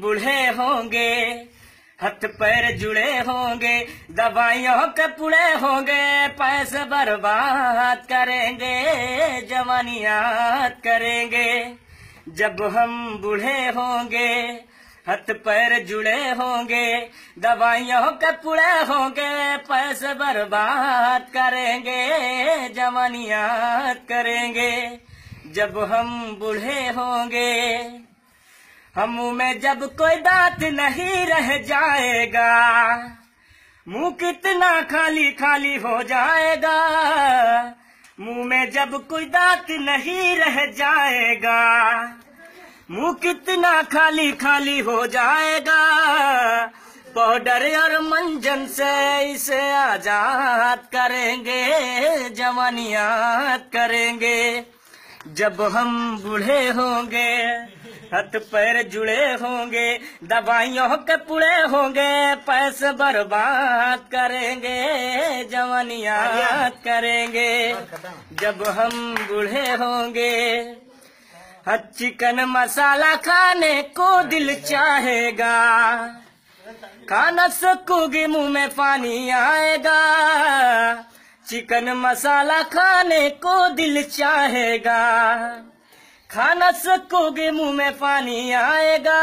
बूढ़े होंगे, हथ पैर जुड़े होंगे, दवाइयों के पुड़े होंगे, पैसे बर्बाद करेंगे जवानी याद करेंगे। जब हम बूढ़े होंगे, हथ पैर जुड़े होंगे, दवाइयों के पुड़े होंगे, पैसे बर्बाद करेंगे जवानी याद करेंगे। जब हम बूढ़े होंगे हम मुँह में जब कोई दांत नहीं रह जाएगा, मुँह कितना खाली खाली हो जाएगा। मुँह में जब कोई दांत नहीं रह जाएगा, मुँह कितना खाली खाली हो जाएगा। पाउडर और मंजन से इसे आज़ाद करेंगे, जवानियात करेंगे। जब हम बूढ़े होंगे हथ पैर जुड़े होंगे दवाइयों के पुड़े होंगे पैसे बर्बाद करेंगे जवानियात करेंगे। जब हम बूढ़े होंगे चिकन मसाला खाने को दिल चाहेगा। खाना सकोगे मुँह में पानी आएगा। चिकन मसाला खाने को दिल चाहेगा। खाना सकोगे मुँह में पानी आएगा,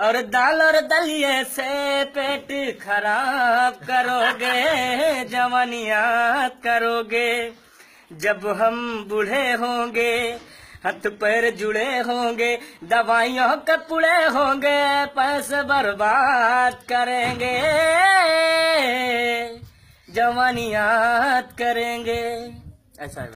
और दाल और दलिए से पेट खराब करोगे जवानियात करोगे। जब हम बूढ़े होंगे, हथ पैर जुड़े होंगे, दवाइयों के पुड़े होंगे, पैसे बर्बाद करेंगे। जवानियात करेंगे। ऐसा